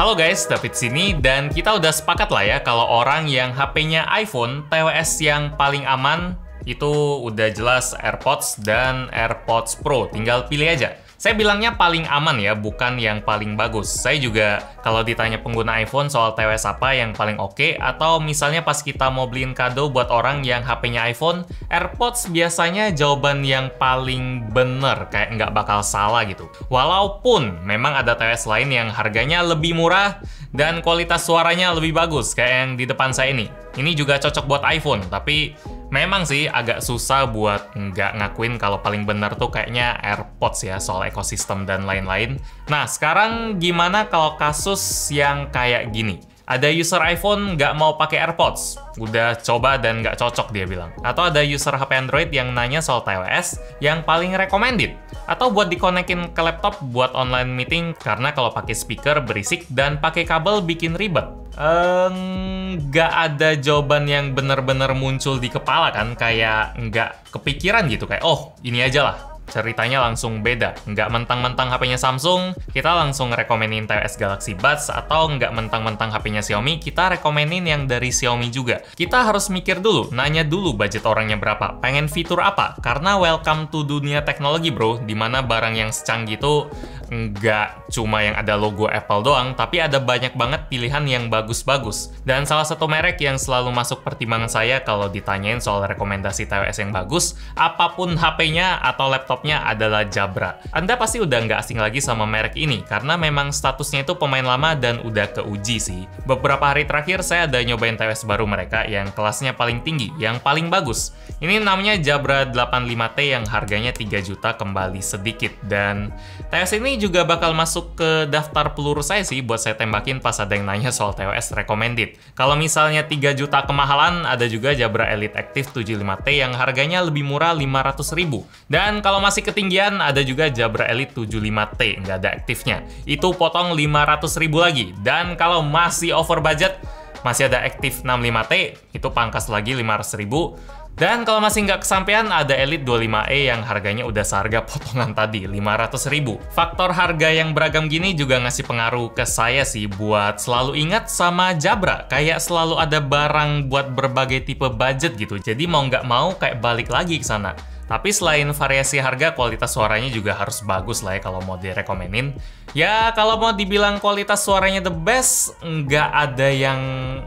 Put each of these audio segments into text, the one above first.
Halo guys, David sini dan kita udah sepakat lah ya kalau orang yang HP-nya iPhone, TWS yang paling aman itu udah jelas AirPods dan AirPods Pro, tinggal pilih aja. Saya bilangnya paling aman ya, bukan yang paling bagus. Saya juga kalau ditanya pengguna iPhone soal TWS apa yang paling oke, okay, atau misalnya pas kita mau beliin kado buat orang yang HP-nya iPhone, AirPods biasanya jawaban yang paling bener, kayak nggak bakal salah gitu. Walaupun memang ada TWS lain yang harganya lebih murah dan kualitas suaranya lebih bagus, kayak yang di depan saya ini. Ini juga cocok buat iPhone, tapi Memang sih agak susah buat nggak ngakuin kalau paling benar tuh kayaknya AirPods ya soal ekosistem dan lain-lain. Nah sekarang gimana kalau kasus yang kayak gini? Ada user iPhone nggak mau pakai AirPods, udah coba dan nggak cocok dia bilang. Atau ada user HP Android yang nanya soal TWS yang paling recommended. Atau buat dikonekin ke laptop buat online meeting karena kalau pakai speaker berisik dan pakai kabel bikin ribet. Nggak um, ada jawaban yang benar-benar muncul di kepala kan, kayak nggak kepikiran gitu kayak oh ini aja lah ceritanya langsung beda. Nggak mentang-mentang HP-nya Samsung, kita langsung rekomenin TWS Galaxy Buds, atau nggak mentang-mentang HP-nya Xiaomi, kita rekomenin yang dari Xiaomi juga. Kita harus mikir dulu, nanya dulu budget orangnya berapa, pengen fitur apa, karena welcome to dunia teknologi bro, di mana barang yang secanggih itu nggak cuma yang ada logo Apple doang, tapi ada banyak banget pilihan yang bagus-bagus. Dan salah satu merek yang selalu masuk pertimbangan saya kalau ditanyain soal rekomendasi TWS yang bagus, apa pun HP-nya atau laptopnya adalah Jabra. Anda pasti udah nggak asing lagi sama merek ini, karena memang statusnya itu pemain lama dan udah keuji sih. Beberapa hari terakhir saya ada nyobain TWS baru mereka yang kelasnya paling tinggi, yang paling bagus. Ini namanya Jabra 85T yang harganya 3 juta kembali sedikit. Dan TWS ini juga bakal masuk ke daftar peluru saya sih buat saya tembakin pas ada yang nanya soal TWS recommended. Kalau misalnya 3 juta kemahalan, ada juga Jabra Elite Active 75T yang harganya lebih murah 500 ribu. Dan kalau masih ketinggian, ada juga Jabra Elite 75T, nggak ada aktifnya. Itu potong 500 ribu lagi. Dan kalau masih over budget, masih ada Active 65T, itu pangkas lagi 500 ribu. Dan kalau masih nggak kesampaian, ada Elite 25E yang harganya udah seharga potongan tadi, 500 ribu. Faktor harga yang beragam gini juga ngasih pengaruh ke saya sih buat selalu ingat sama Jabra. Kayak selalu ada barang buat berbagai tipe budget gitu. Jadi mau nggak mau kayak balik lagi ke sana. Tapi selain variasi harga, kualitas suaranya juga harus bagus lah ya kalau mau direkomenin. Ya kalau mau dibilang kualitas suaranya the best, nggak ada yang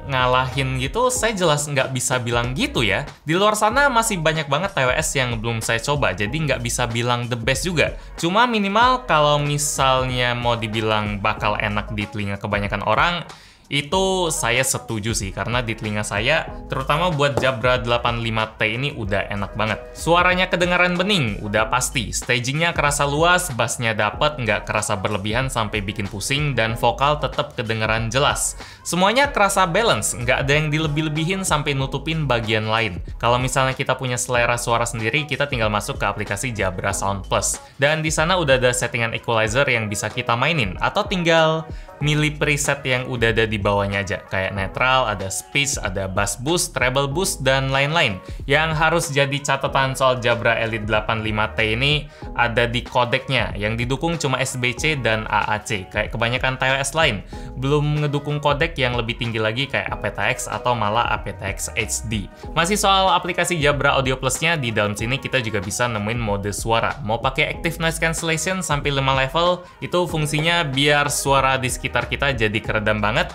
ngalahin gitu, saya jelas nggak bisa bilang gitu ya. Di luar sana masih banyak banget TWS yang belum saya coba, jadi nggak bisa bilang the best juga. Cuma minimal kalau misalnya mau dibilang bakal enak di telinga kebanyakan orang, itu saya setuju sih, karena di telinga saya, terutama buat Jabra 85T ini udah enak banget. Suaranya kedengaran bening, udah pasti. Stagingnya kerasa luas, bassnya dapet, nggak kerasa berlebihan sampai bikin pusing, dan vokal tetap kedengaran jelas. Semuanya kerasa balance, nggak ada yang dilebih-lebihin sampai nutupin bagian lain. Kalau misalnya kita punya selera suara sendiri, kita tinggal masuk ke aplikasi Jabra Sound Plus. Dan di sana udah ada settingan equalizer yang bisa kita mainin, atau tinggal milih preset yang udah ada di bawahnya aja. Kayak netral, ada speech, ada bass boost, treble boost, dan lain-lain. Yang harus jadi catatan soal Jabra Elite 85T ini ada di kodeknya, yang didukung cuma SBC dan AAC, kayak kebanyakan TWS lain. Belum ngedukung kodek yang lebih tinggi lagi kayak aptX atau malah aptX HD. Masih soal aplikasi Jabra Audio Plus-nya, di dalam sini kita juga bisa nemuin mode suara. Mau pakai Active Noise Cancellation sampai 5 level, itu fungsinya biar suara di sekitar kita jadi keredam banget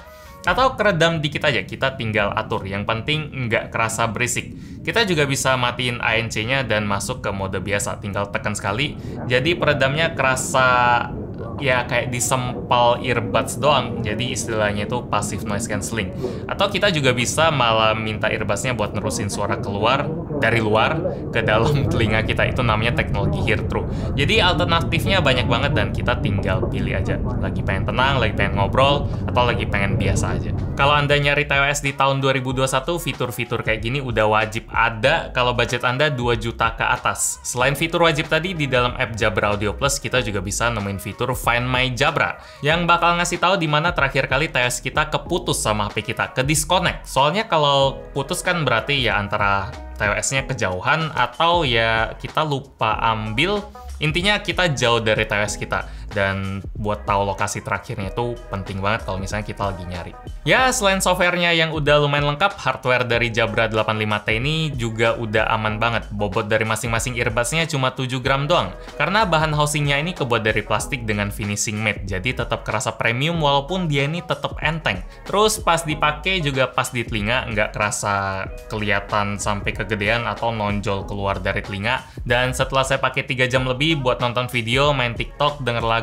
atau keredam dikit aja, kita tinggal atur. Yang penting nggak kerasa berisik. Kita juga bisa matiin ANC-nya dan masuk ke mode biasa, tinggal tekan sekali. Jadi peredamnya kerasa ya kayak disempal earbuds doang. Jadi istilahnya itu passive noise cancelling. Atau kita juga bisa malah minta earbudsnya buat nerusin suara keluar dari luar ke dalam telinga kita. Itu namanya teknologi hear through. Jadi alternatifnya banyak banget dan kita tinggal pilih aja. Lagi pengen tenang, lagi pengen ngobrol, atau lagi pengen biasa aja. Kalau Anda nyari TWS di tahun 2021, fitur-fitur kayak gini udah wajib ada kalau budget Anda 2 juta ke atas. Selain fitur wajib tadi, di dalam app Jabra Audio Plus, kita juga bisa nemuin fitur Find My Jabra yang bakal ngasih tahu di mana terakhir kali TS kita keputus sama HP kita, ke disconnect. Soalnya kalau putus kan berarti ya antara TWS-nya kejauhan atau ya kita lupa ambil Intinya kita jauh dari TWS kita. Dan buat tahu lokasi terakhirnya itu penting banget kalau misalnya kita lagi nyari. Ya, selain softwarenya yang udah lumayan lengkap, hardware dari Jabra 85T ini juga udah aman banget. Bobot dari masing-masing earbudsnya cuma 7 gram doang. Karena bahan housingnya ini kebuat dari plastik dengan finishing matte, jadi tetap kerasa premium walaupun dia ini tetap enteng. Terus pas dipakai juga pas di telinga nggak kerasa kelihatan sampai kegedean atau nonjol keluar dari telinga. Dan setelah saya pakai 3 jam lebih buat nonton video, main TikTok, denger lagu,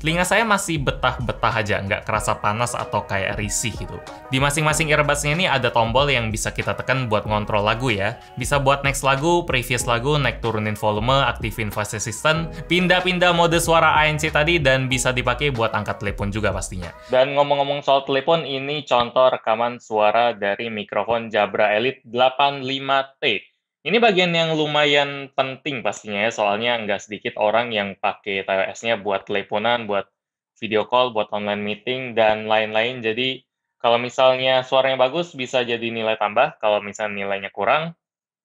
telinga saya masih betah-betah aja, nggak kerasa panas atau kayak risih gitu. Di masing-masing earbudsnya ini ada tombol yang bisa kita tekan buat ngontrol lagu ya. Bisa buat next lagu, previous lagu, naik turunin volume, aktifin voice assistant, pindah-pindah mode suara ANC tadi, dan bisa dipakai buat angkat telepon juga pastinya. Dan ngomong-ngomong soal telepon, ini contoh rekaman suara dari mikrofon Jabra Elite 85T. Ini bagian yang lumayan penting pastinya ya, soalnya nggak sedikit orang yang pakai TWS-nya buat teleponan, buat video call, buat online meeting, dan lain-lain. Jadi kalau misalnya suaranya bagus, bisa jadi nilai tambah. Kalau misalnya nilainya kurang,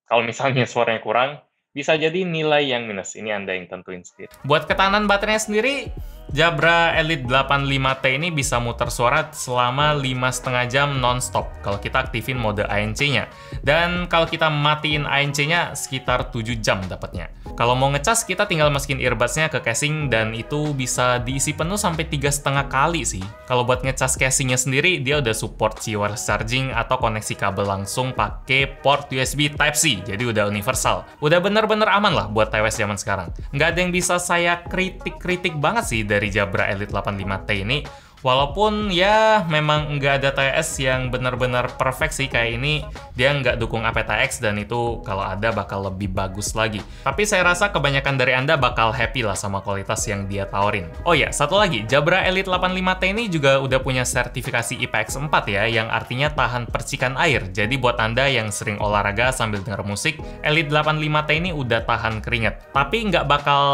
kalau misalnya suaranya kurang, bisa jadi nilai yang minus. Ini Anda yang tentuin sendiri. Buat ketahanan baterainya sendiri, Jabra Elite 85T ini bisa muter suara selama 5,5 jam non-stop kalau kita aktifin mode ANC-nya. Dan kalau kita matiin ANC-nya sekitar 7 jam dapatnya. Kalau mau ngecas, kita tinggal masukin earbuds-nya ke casing dan itu bisa diisi penuh sampai 3,5 kali sih. Kalau buat ngecas casingnya sendiri, dia udah support wireless charging atau koneksi kabel langsung pakai port USB Type-C, jadi udah universal. Udah bener-bener aman lah buat TWS zaman sekarang. Nggak ada yang bisa saya kritik-kritik banget sih dari dari Jabra Elite 85T ini Walaupun ya memang nggak ada TS yang benar-benar perfect sih kayak ini, dia nggak dukung aptX dan itu kalau ada bakal lebih bagus lagi. Tapi saya rasa kebanyakan dari Anda bakal happy lah sama kualitas yang dia tawarin. Oh ya, satu lagi, Jabra Elite 85T ini juga udah punya sertifikasi IPX4 ya, yang artinya tahan percikan air. Jadi buat Anda yang sering olahraga sambil denger musik, Elite 85T ini udah tahan keringat. Tapi nggak bakal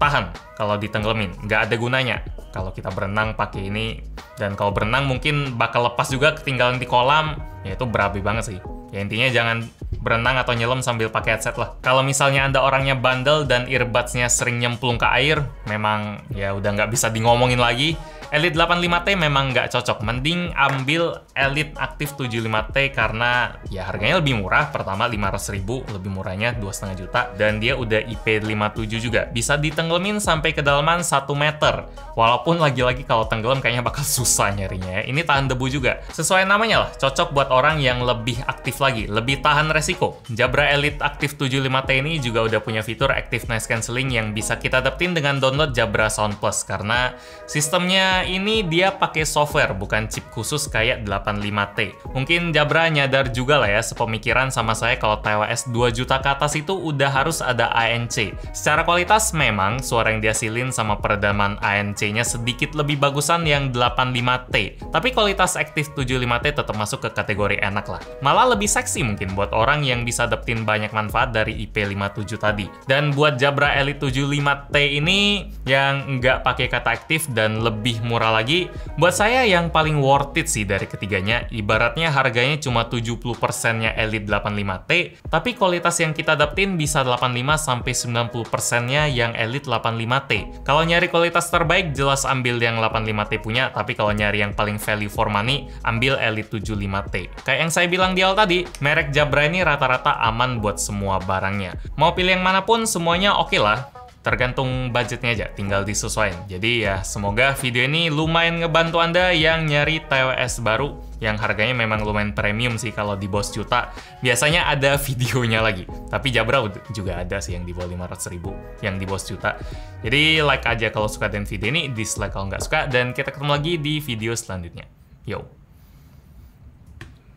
tahan kalau ditenggelamin, nggak ada gunanya. Kalau kita berenang pakai ini. Dan kalau berenang mungkin bakal lepas juga ketinggalan di kolam. Ya itu berabi banget sih. Ya intinya jangan berenang atau nyelam sambil pakai headset lah. Kalau misalnya Anda orangnya bandel dan earbuds-nya sering nyemplung ke air, memang ya udah nggak bisa di ngomongin lagi. Elite 85T memang nggak cocok. Mending ambil Elite Active 75T karena ya harganya lebih murah. Pertama 500 ribu, lebih murahnya 2,5 juta. Dan dia udah IP57 juga. Bisa ditenggelamin sampai kedalaman 1 meter. Walaupun lagi-lagi kalau tenggelam kayaknya bakal susah nyarinya ya. Ini tahan debu juga. Sesuai namanya lah, cocok buat orang yang lebih aktif lagi, lebih tahan resiko. Jabra Elite Active 75T ini juga udah punya fitur Active Noise Cancelling yang bisa kita dapetin dengan download Jabra Sound Plus karena sistemnya ini dia pakai software, bukan chip khusus kayak 85T. Mungkin Jabra nyadar juga lah ya, sepemikiran sama saya kalau TWS 2 juta ke atas itu udah harus ada ANC. Secara kualitas memang suara yang dihasilin sama peredaman ANC-nya sedikit lebih bagusan yang 85T. Tapi kualitas aktif 75T tetap masuk ke kategori enak lah. Malah lebih seksi mungkin buat orang yang bisa dapetin banyak manfaat dari IP57 tadi. Dan buat Jabra Elite 75T ini yang nggak pakai kata aktif dan lebih murah lagi, buat saya yang paling worth it sih dari ketiganya, ibaratnya harganya cuma 70%-nya Elite 85T, tapi kualitas yang kita dapetin bisa 85-90%-nya yang Elite 85T. Kalau nyari kualitas terbaik, jelas ambil yang 85T punya, tapi kalau nyari yang paling value for money, ambil Elite 75T. Kayak yang saya bilang di awal tadi, merek Jabra ini rata-rata aman buat semua barangnya. Mau pilih yang mana pun, semuanya oke okay lah tergantung budgetnya aja, tinggal disesuaikan. Jadi ya semoga video ini lumayan ngebantu Anda yang nyari TWS baru yang harganya memang lumayan premium sih kalau di bawah juta. Biasanya ada videonya lagi. Tapi Jabra juga ada sih yang di bawah 500 ribu, yang di bawah juta. Jadi like aja kalau suka dengan video ini, dislike kalau nggak suka, dan kita ketemu lagi di video selanjutnya. Yo.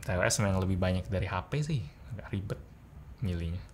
TWS memang lebih banyak dari HP sih, agak ribet milihnya.